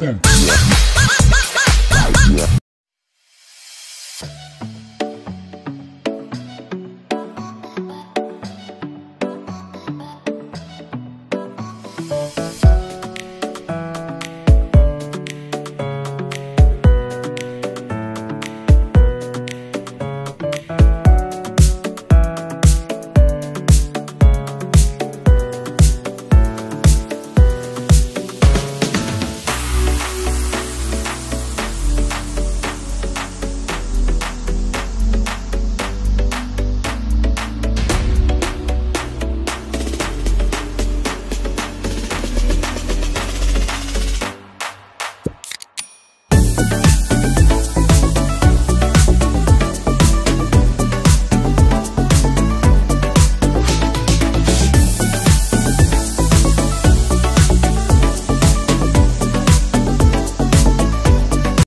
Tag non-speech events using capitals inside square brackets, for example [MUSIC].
them. [LAUGHS]